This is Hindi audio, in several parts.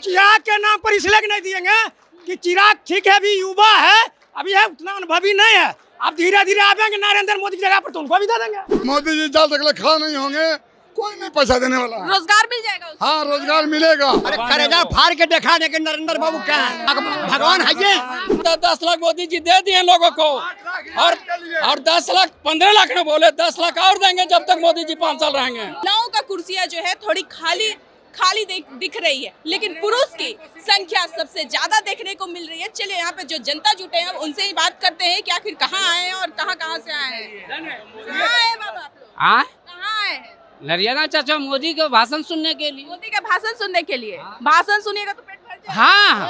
चिराग के नाम पर इसलिए नहीं दिएँगे कि चिराग ठीक है अभी युवा है अभी है उतना अनुभवी नहीं है। अब धीरे धीरे आएँगे नरेंद्र मोदी की जगह पर तो उनको भी दे देंगे। मोदी जी जल तक खा नहीं होंगे कोई नहीं पैसा देने वाला है। रोज़गार मिल जाएगा हाँ रोज़गार मिलेगा। अरे करेजा फाड़ के देखा दे नरेंद्र बाबू क्या है? भगवान है ये। दस लाख मोदी जी दे दिए लोगों को। और और दस लाख पंद्रह लाख ने बोले दस लाख और देंगे जब तक मोदी जी पाँच साल रहेंगे। महिलाओं का कुर्सियाँ जो है थोड़ी खाली खाली दिख दिख रही है। लेकिन पुरुष की संख्या सबसे ज़्यादा देखने को मिल रही है। चलिए यहाँ पे जो जनता जुटे हैं उनसे ही बात करते हैं कि आखिर कहाँ आए हैं और कहाँ कहाँ से आए हैं। कहाँ आए बाबा आप लोग? हाँ कहाँ आए हैं? नरियाना चाचा मोदी के भाषण सुनने के लिए। मोदी का भाषण सुनने के लिए। भाषण सुनिएगा तो पेट भर जाएगा। हाँ।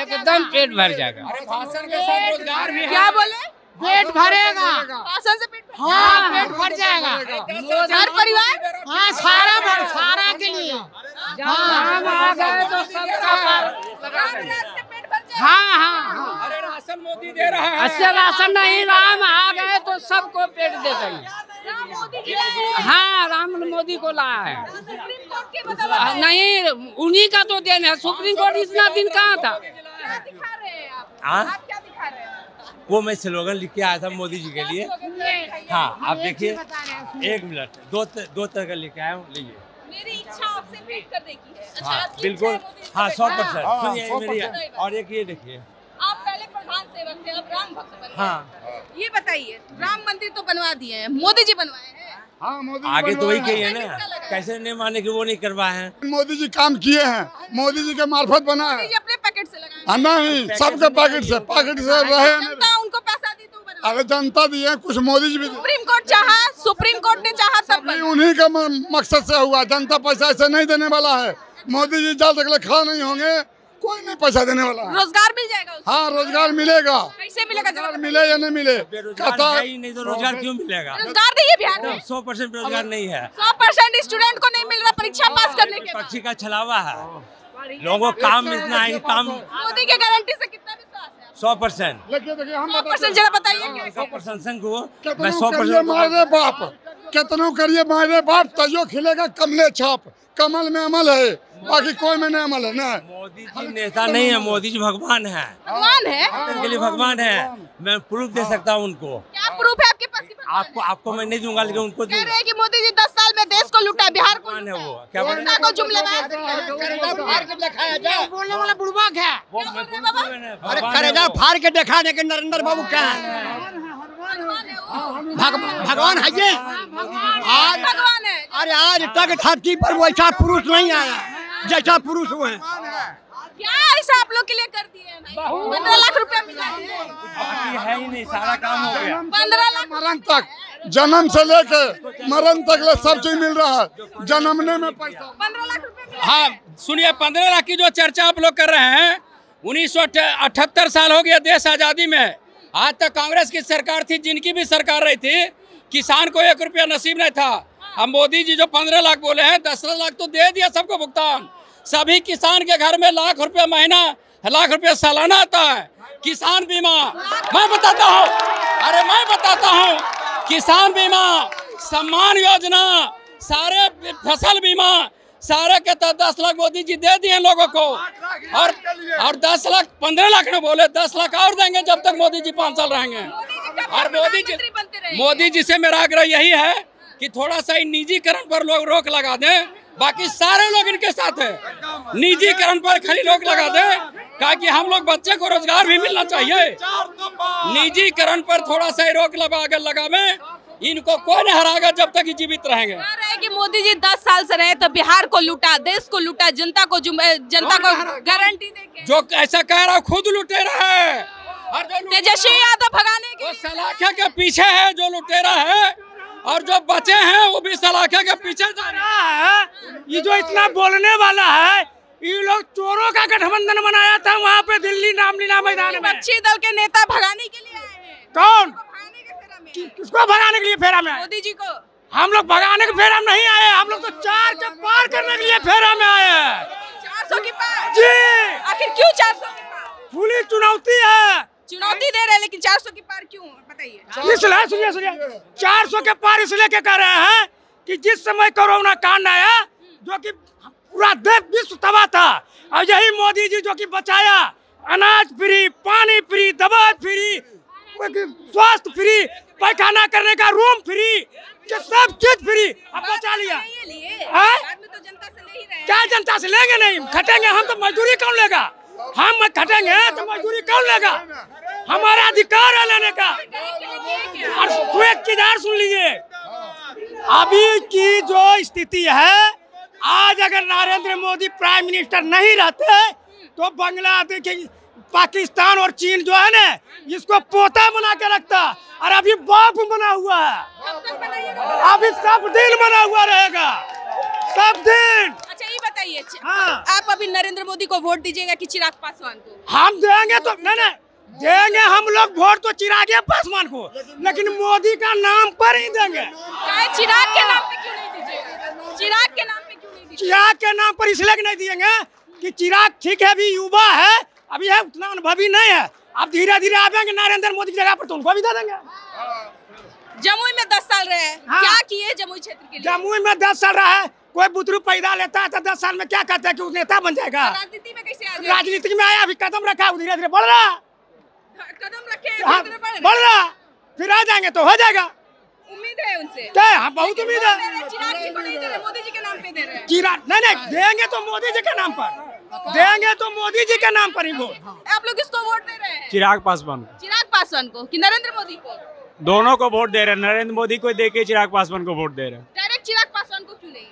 एकदम पेट भर जाएगा। भाषण के साथ रोज़गार भी क्या बोले? पेट भरेगा। भाषण से पेट हाँ पेट भर जाएगा हर परिवार हाँ सारा भर सारा के लिए हाँ हम आ गए तो सबका राम राज से पेट भर जाएगा हाँ हाँ हाँ राशन मोदी दे रहा है अच्छे राशन नहीं राम आ गए तो सबको पेट दे देंगे राम मोदी जी लाए हैं। हाँ राम मोदी को लाया है सुप्रीम कोर्ट के बदौलत आ, नहीं उन्हीं का तो देन है सुप्रीम कोर्ट इतना दिन कहाँ था क्या दिखा रहे हैं आप हाँ? आप क्या दिखा रहे हैं वो मैं स्लोगन लिख के आया था मोदी जी के लिए हाँ आप देखिए एक मिनट दो दो तरह का लेके आया हूँ लीजिए। मेरी इच्छा आपसे भेंट करने की है। अच्छा हाँ बिल्कुल। है से सौ परसेंट। हाँ, सुनिए मेरी और एक ये देखिए। आप पहले प्रधान सेवक थे अब राम भक्त बन हाँ। ये बताइए राम मंदिर तो बनवा दिए हैं मोदी जी बनवाए हैं। हाँ मोदी आगे तो वही कही है। ना। कैसे नहीं माने कि वो नहीं करवाए हैं। मोदी जी काम किए हैं। मोदी जी के मार्फत बना है। अपने पैकेट से लगाए हाँ, नहीं सबके पैकेट से पैकेट से रहे हैं। जनता उनको पैसा दी तो बनवा अरे जनता दिए कुछ मोदी जी भी सुप्रीम कोर्ट चाहा सुप्रीम कोर्ट ने चाहा तब उन्हीं का मकसद से हुआ जनता पैसा ऐसे नहीं देने वाला है। मोदी जी जल तक खा नहीं होंगे कोई नहीं पैसा देने वाला रोज़गार मिल जाएगा हाँ रोज़गार मिलेगा। कैसे मिलेगा रोज़गार मिले या नहीं मिले? है ही नहीं तो रोज़गार क्यों मिलेगा? रोज़गार नहीं है बिहार में? सौ परसेंट रोज़गार नहीं है। सौ परसेंट स्टूडेंट को नहीं मिल रहा परीक्षा पास करने के पक्षी का छलावा है। लोगों को काम इतना है काम मोदी के गारंटी से कितना विश्वास है सौ परसेंट। सौ जरा बताइए। सौ परसेंट को मैं सौ करिए मारे बाप कितनों करिए मारे बाप तैयो खिलेगा कमले छाप। कमल में अमल है बाकी कोई में नहीं अमल है ना? मोदी जी नेता नहीं है मोदी जी भगवान है। भगवान है? उनके लिए भगवान है। मैं प्रूफ दे सकता हूँ उनको। क्या प्रूफ है आपके पास? आपको आपको मैं नहीं दूँगा लेकिन उनको कह रहे हैं कि मोदी जी साल में देश को लूटा बिहार को है जनता को जुमलेबाज के बोलने वाला बुढ़वा क्या है? अरे करेजा फाड़ के देखा दे नरेंद्र बाबू क्या है? भगवान है है। ये? आज अरे आज तक धरती पर वैसा पुरुष नहीं आया जैसा पुरुष हुए हैं। क्या ऐसा आप लोग के लिए कर दिए पंद्रह लाख रुपया मिला है। है ही नहीं सारा काम हो गया। पंद्रह लाख मरण तक। जन्म से लेके मरण तक ले सब चीज़ मिल रहा है। जन्मने में पैसा। पंद्रह लाख हाँ सुनिए पंद्रह लाख की जो चर्चा आप लोग कर रहे हैं उन्नीस सौ अठहत्तर साल हो गया देश आज़ादी में। आज तक कांग्रेस की सरकार थी जिनकी भी सरकार रही थी किसान को एक रुपया नसीब नहीं था। अब मोदी जी जो पंद्रह लाख बोले हैं दस लाख तो दे दिया सबको भुगतान। सभी किसान के घर में लाख रुपया महीना लाख रुपया सालाना आता है। किसान बीमा मैं बताता हूँ अरे मैं बताता हूँ किसान बीमा सम्मान योजना सारे फ़सल बीमा सारे के तहत दस लाख मोदी जी दे दिए लोगों को। और और दस लाख पंद्रह लाख ने बोले दस लाख और देंगे जब तक मोदी जी पाँच साल रहेंगे। और मोदी जी मोदी जी से मेरा आग्रह यही है कि थोड़ा सा निजीकरण पर लोग रोक लगा दें। बाकी सारे लोग इनके साथ है। निजीकरण पर खाली रोक लगा दें। ताकि हम लोग बच्चे को रोज़गार भी मिलना चाहिए। निजीकरण पर थोड़ा सा रोक लगा अगर में इनको कोई नहीं हराएगा जब तक ये जीवित रहेंगे? कह रहे हैं कि मोदी जी दस साल से रहे तो बिहार को लूटा देश को लूटा जनता को जनता को गारंटी दे जो ऐसा कह रहा है खुद लुटेरा है और जो लुटेरा तेजस्वी यादव भगाने के सलाखे के पीछे है जो लुटेरा है और जो बचे हैं वो भी सलाखे के पीछे जा रहे है। ये जो इतना बोलने वाला है ये लोग चोरों का गठबंधन बनाया था वहाँ पे दिल्ली नामलीला मैदान में। दल के नेता भगाने के लिए आए कौन? के किसको भगाने के लिए फेरा में मोदी जी को। हम लोग भगाने के फेरा में नहीं आए हम लोग तो चार के पार करने के लिए फेरा में आए हैं। चार सौ की पार? जी। आखिर क्यों चार सौ पूरी? चुनौती है। चुनौती दे रहे लेकिन चार सौ की पार क्यों? बताइए। इसलिए सुनिए सुनिए। चार सौ के पार इसलिए क्या कर रहे हैं कि जिस समय कोरोना कांड आया जो कि पूरा देश विश्व तबाह था। और यही मोदी जी जो कि बचाया। अनाज फ्री पानी फ्री दवा फ्री स्वास्थ्य फ्री पैखाना करने का रूम फ्री ये सब चीज़ फ्री। अब बचा लिया। हाँ? तो जनता क्या जनता से लेंगे नहीं? खटेंगे हम तो मजदूरी कौन लेगा? हम खटेंगे तो मजदूरी कौन लेगा? हमारा अधिकार है लेने का। और स्वेत की जार सुन लीजिए। अभी की जो स्थिति है आज अगर नरेंद्र मोदी प्राइम मिनिस्टर नहीं रहते तो बांग्लादेश पाकिस्तान और चीन जो है ना इसको पोता बना के रखता। और अभी बाप बना हुआ है। अभी सब दिन बना हुआ रहेगा। सब दिन। अच्छा ये बताइए हाँ। आप अभी नरेंद्र मोदी को वोट दीजिएगा कि चिराग पासवान को? हम देंगे तो नहीं नहीं देंगे हम लोग वोट तो चिरागे पासवान को लेकिन मोदी का नाम पर ही देंगे। चिराग के नाम पे क्यों नहीं दीजिएगा चिराग के नाम पे क्यों नहीं दीजिएगा चिराग के नाम पर इसलिए नहीं दिएँगे कि चिराग ठीक है अभी युवा है अभी है उतना अनुभवी नहीं है। अब धीरे धीरे आवेंगे नरेंद्र मोदी की जगह पर तो उनको भी दे देंगे। जमुई में दस साल रहे हाँ। क्या किए जमुई क्षेत्र के लिए? जमुई में दस साल रहा है। कोई बुतरू पैदा लेता है तो दस साल में क्या कहता है कि वो नेता बन जाएगा? राजनीति में कैसे आ राजनीति में आया अभी कदम रखा है धीरे धीरे बढ़ रहा। कदम रखे हाँ, बढ़ रहा फिर आ जाएँगे तो हो जाएगा। उम्मीद है उनसे। क्या हाँ? बहुत उम्मीद हैं, चिराग जी को नहीं दे रहे मोदी जी के नाम पे दे रहे हैं। चिराग नहीं नहीं देंगे तो मोदी जी के नाम पर। देंगे तो मोदी जी के नाम पर ही वोट। आप लोग किसको वोट दे रहे हैं? चिराग पासवान चिराग पासवान को कि नरेंद्र मोदी को? दोनों को वोट दे रहे हैं। नरेंद्र मोदी को दे के चिराग पासवान को वोट दे रहे हैं। डायरेक्ट चिराग पासवान को क्यों नहीं?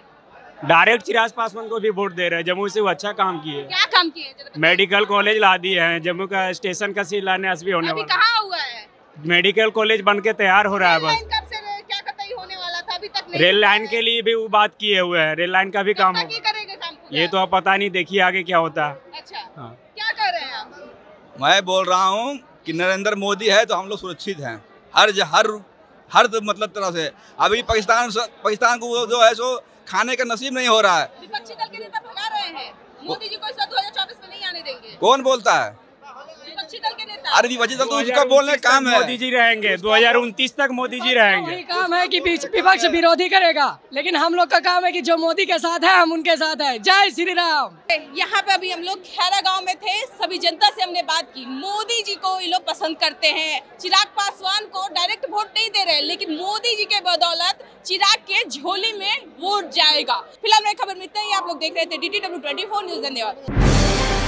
डायरेक्ट चिराग पासवान को भी वोट दे रहे हैं। जम्मू से वो अच्छा काम किए क्या काम किए। मेडिकल कॉलेज ला दिए हैं। जम्मू का स्टेशन का शिलान्यास भी होने अभी वाला कहाँ हुआ है? मेडिकल कॉलेज बन के तैयार हो रहा है बस। रेल लाइन के लिए भी वो बात किए हुए हैं। रेल लाइन का भी काम ये करेंगे काम पूरा? ये तो आप पता नहीं देखिए आगे क्या होता है। अच्छा हाँ। क्या कर रहे हैं आप? मैं बोल रहा हूँ कि नरेंद्र मोदी है तो हम लोग सुरक्षित हैं। हर ज- हर हर मतलब तरह से। अभी पाकिस्तान पाकिस्तान को वो जो है सो खाने का नसीब नहीं हो रहा है। विपक्षी दल के नेता भगा रहे हैं। मोदी जी को इस 2024 में नहीं आने देंगे। कौन बोलता है? विपक्षी दल के अरे विपक्षी दल तो उसका बोलने का काम है। मोदी जी रहेंगे 2029 तक मोदी जी रहेंगे। वही काम है कि बीच विपक्ष विरोधी करेगा लेकिन हम लोग का काम है कि जो मोदी के साथ है हम उनके साथ है। जय श्री राम। यहाँ पे अभी हम लोग खैरा गाँव में थे सभी जनता से हमने बात की। मोदी जी को ये लोग पसंद करते हैं। चिराग पासवान को डायरेक्ट वोट नहीं दे रहे लेकिन मोदी जी के बदौलत चिराग के झोली में वोट जाएगा। फ़िलहाल मैं खबर मिलते ही आप लोग देख रहे थे D T W twenty four news धन्यवाद।